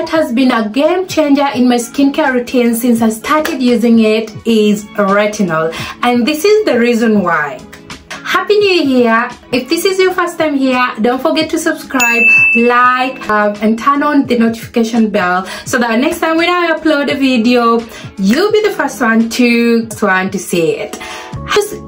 that has been a game changer in my skincare routine since I started using it is retinol. And this is the reason why. Happy New Year! If this is your first time here, don't forget to subscribe, like, uh, and turn on the notification bell so that next time when I upload a video, you'll be the first one to, one to see it.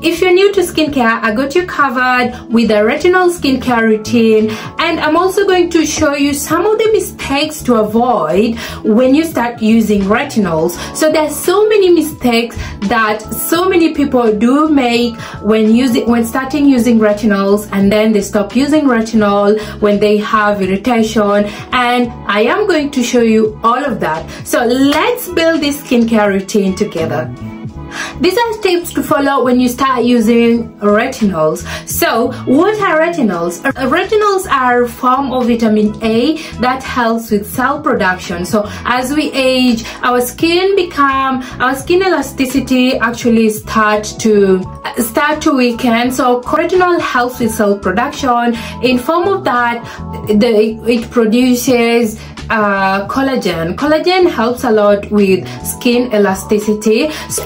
If you're new to skincare, I got you covered with a retinol skincare routine and I'm also going to show you some of the mistakes to avoid when you start using retinols. So there's so many mistakes that so many people do make when using when starting using retinols and then they stop using retinol when they have irritation and I am going to show you all of that. So let's build this skincare routine together. These are tips to follow when you start using retinols. So, what are retinols? Uh, retinols are a form of vitamin A that helps with cell production. So, as we age, our skin become, our skin elasticity actually start to start to weaken. So, retinol helps with cell production. In form of that, the, it produces uh, collagen. Collagen helps a lot with skin elasticity. So,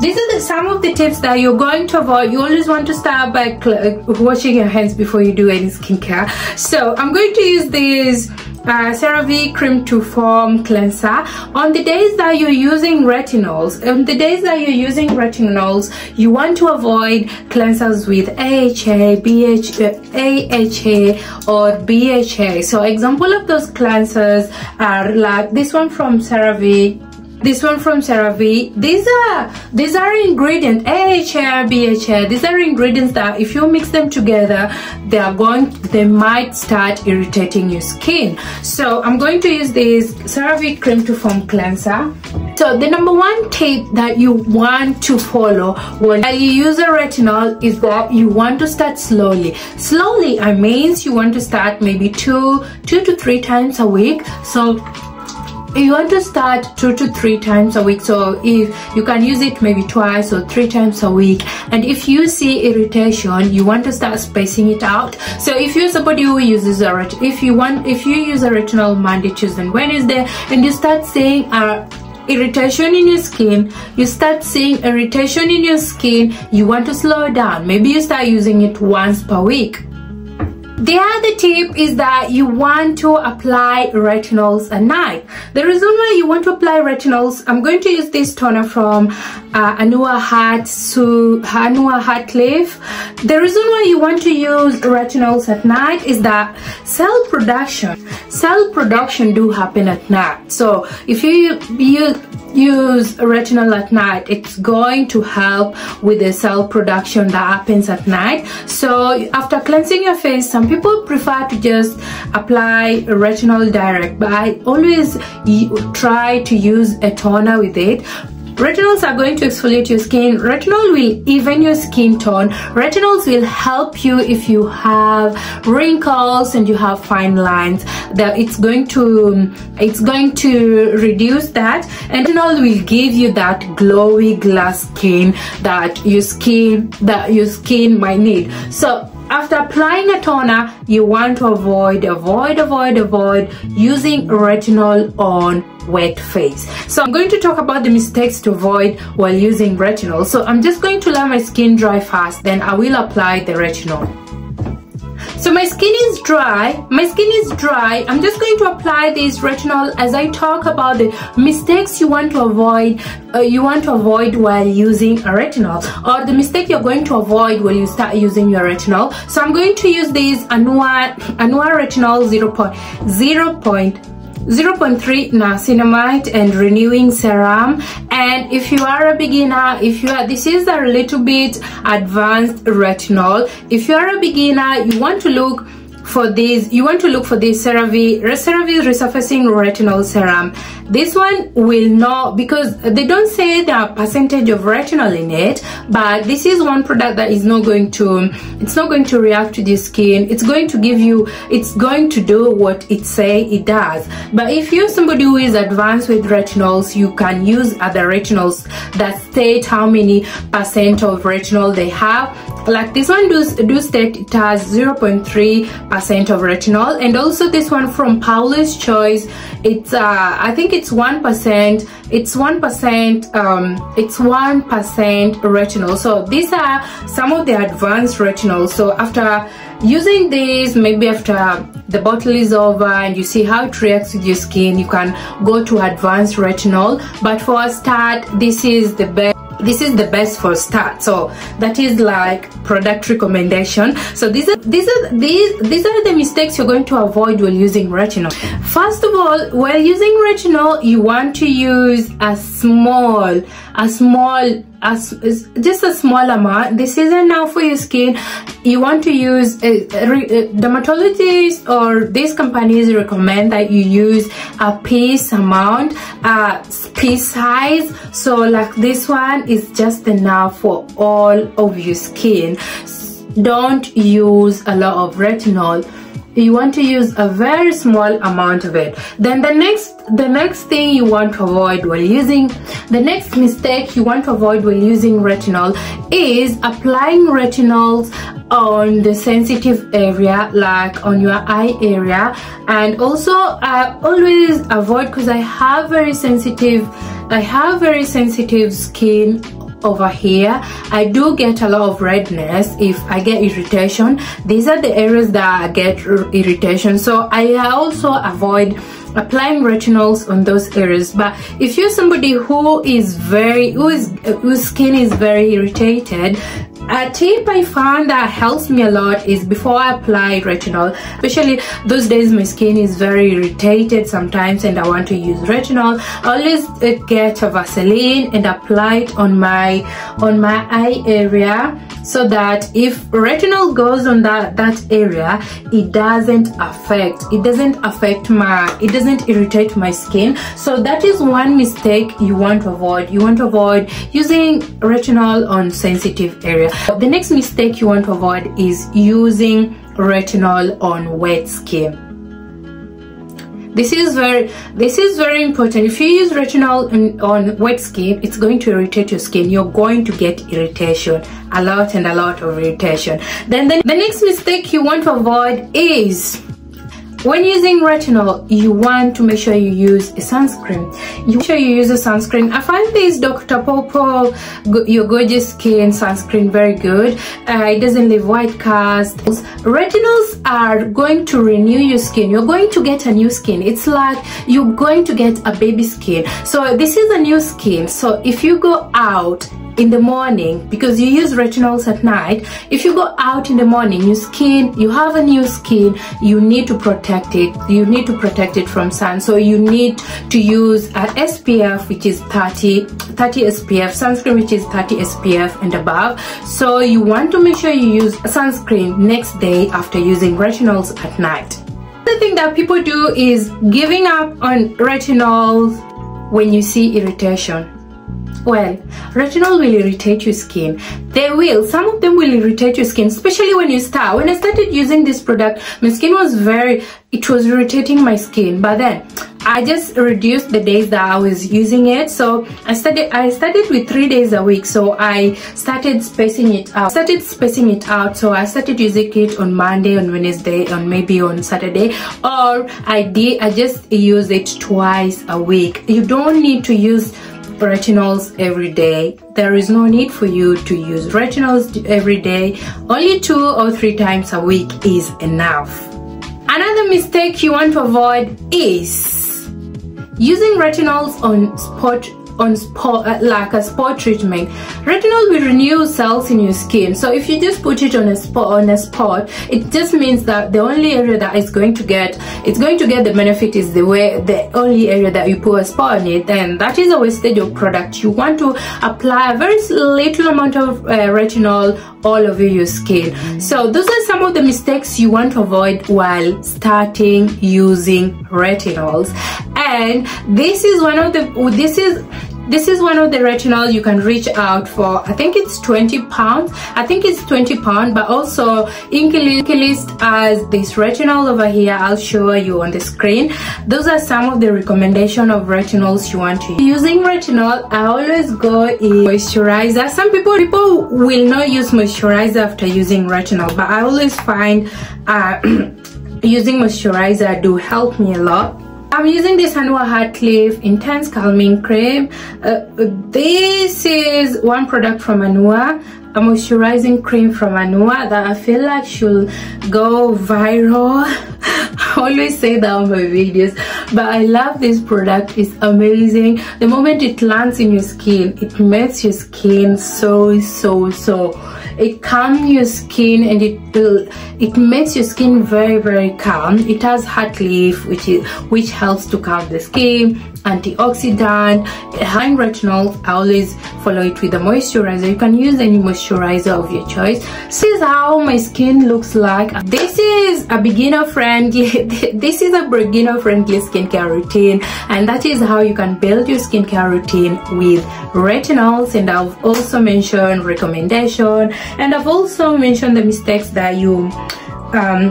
these are the, some of the tips that you're going to avoid. You always want to start by washing your hands before you do any skincare. So I'm going to use this uh, CeraVe Cream to Foam Cleanser. On the days that you're using retinols, on the days that you're using retinols, you want to avoid cleansers with AHA, BHA, AHA or BHA. So example of those cleansers are like this one from CeraVe this one from CeraVe. These are these are ingredients AHA, BHA. These are ingredients that if you mix them together, they are going they might start irritating your skin. So I'm going to use this CeraVe cream to foam cleanser. So the number one tip that you want to follow when you use a retinol is that you want to start slowly. Slowly I means you want to start maybe two two to three times a week. So you want to start two to three times a week so if you can use it maybe twice or three times a week. And if you see irritation you want to start spacing it out. So if you're somebody who uses a if you want if you use a retinol monday tuesday and wednesday and you start seeing a irritation in your skin you start seeing irritation in your skin you want to slow down. Maybe you start using it once per week the other tip is that you want to apply retinols at night. The reason why you want to apply retinols, I'm going to use this toner from uh, Anua Heart Su Anua Heartleaf. The reason why you want to use retinols at night is that cell production, cell production do happen at night. So if you use use retinol at night it's going to help with the cell production that happens at night so after cleansing your face some people prefer to just apply retinol direct but i always try to use a toner with it Retinols are going to exfoliate your skin. Retinol will even your skin tone. Retinols will help you if you have wrinkles and you have fine lines. That it's going to it's going to reduce that. And retinol will give you that glowy glass skin that your skin that your skin might need. So after applying a toner, you want to avoid, avoid, avoid, avoid using retinol on wet face. So I'm going to talk about the mistakes to avoid while using retinol. So I'm just going to let my skin dry fast, then I will apply the retinol. So my skin is dry. My skin is dry. I'm just going to apply this retinol as I talk about the mistakes you want to avoid. Uh, you want to avoid while using a retinol or the mistake you're going to avoid when you start using your retinol. So I'm going to use this Anua, Anua Retinol 0. 0. 0.3 niacinamide and renewing serum and if you are a beginner if you are this is a little bit advanced retinol if you are a beginner you want to look for this you want to look for this CeraVe CeraVe resurfacing retinol serum. This one will not because they don't say the percentage of retinol in it but this is one product that is not going to it's not going to react to the skin. It's going to give you it's going to do what it say it does. But if you're somebody who is advanced with retinols you can use other retinols that state how many percent of retinol they have like this one does do state it has 0.3% of retinol. And also this one from Paula's Choice it's uh, I think it's 1% it's 1% um, it's 1% retinol. So these are some of the advanced retinol. So after using this maybe after the bottle is over and you see how it reacts with your skin you can go to advanced retinol. But for a start this is the best this is the best for start. So that is like product recommendation. So these are these are these these are the mistakes you're going to avoid while using retinol. First of all while using retinol you want to use a small a small as just a small amount. This isn't enough for your skin. You want to use a, a, dermatologists or these companies recommend that you use a piece amount uh piece size. So like this one is just enough for all of your skin. Don't use a lot of retinol you want to use a very small amount of it. Then the next the next thing you want to avoid while using the next mistake you want to avoid while using retinol is applying retinols on the sensitive area like on your eye area. And also I always avoid because I have very sensitive I have very sensitive skin over here. I do get a lot of redness if i get irritation. These are the areas that i get irritation. So i uh, also avoid applying retinols on those areas. But if you're somebody who is very who is whose skin is very irritated a tip I found that helps me a lot is before I apply retinol, especially those days my skin is very irritated sometimes and I want to use retinol, I always uh, get a Vaseline and apply it on my on my eye area so that if retinol goes on that that area it doesn't affect it doesn't affect my it doesn't irritate my skin. So that is one mistake you want to avoid. You want to avoid using retinol on sensitive area the next mistake you want to avoid is using retinol on wet skin. This is very this is very important. If you use retinol in, on wet skin it's going to irritate your skin. You're going to get irritation a lot and a lot of irritation. Then the, the next mistake you want to avoid is when using retinol, you want to make sure you use a sunscreen. You make sure you use a sunscreen. I find this Dr. PAWPAW Your Gorgeous Skin sunscreen very good. Uh, it doesn't leave white cast. Retinols are going to renew your skin. You're going to get a new skin. It's like you're going to get a baby skin. So this is a new skin. So if you go out in the morning because you use retinols at night. If you go out in the morning your skin you have a new skin you need to protect it. You need to protect it from sun. So you need to use a SPF which is 30 30 SPF sunscreen which is 30 SPF and above. So you want to make sure you use sunscreen next day after using retinols at night. The thing that people do is giving up on retinols when you see irritation well, retinol will irritate your skin. They will. Some of them will irritate your skin, especially when you start. When I started using this product, my skin was very, it was irritating my skin. But then I just reduced the days that I was using it. So I started I started with three days a week. So I started spacing it out. Started spacing it out. So I started using it on Monday, on Wednesday, on maybe on Saturday. Or I did I just use it twice a week. You don't need to use retinols every day. There is no need for you to use retinols every day. Only two or three times a week is enough. Another mistake you want to avoid is using retinols on spot on spot uh, like a spot treatment. Retinol will renew cells in your skin. So if you just put it on a spot on a spot it just means that the only area that is going to get it's going to get the benefit is the way the only area that you put a spot on it. Then that is a wastage of product. You want to apply a very little amount of uh, retinol all over your skin. So those are some of the mistakes you want to avoid while starting using retinols. And this is one of the this is this is one of the retinol you can reach out for. I think it's 20 pounds. I think it's 20 pound but also Inkey-List has this retinol over here. I'll show you on the screen. Those are some of the recommendation of retinols you want to use. Using retinol i always go in moisturizer. Some people people will not use moisturizer after using retinol but i always find uh, using moisturizer do help me a lot I'm using this Anua Heartleaf Intense Calming Cream. Uh, this is one product from Anua, a moisturizing cream from Anua that I feel like should go viral. I always say that on my videos, but I love this product. It's amazing. The moment it lands in your skin, it makes your skin so, so, so it calms your skin and it it makes your skin very very calm it has Heartleaf which is which helps to calm the skin antioxidant hand retinol i always follow it with a moisturizer. You can use any moisturizer of your choice. This is how my skin looks like. This is a beginner friendly this is a beginner friendly skincare routine and that is how you can build your skincare routine with retinols. And i've also mentioned recommendation and i've also mentioned the mistakes that you um,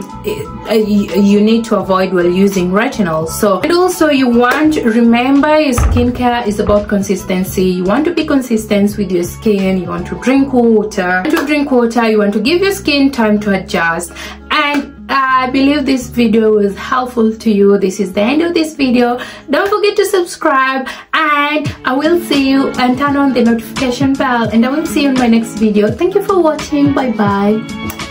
you need to avoid while using retinol so and also you want remember your skincare is about consistency you want to be consistent with your skin you want to drink water to drink water you want to give your skin time to adjust and I believe this video was helpful to you. This is the end of this video. Don't forget to subscribe and I will see you and turn on the notification bell and I will see you in my next video. Thank you for watching. Bye bye.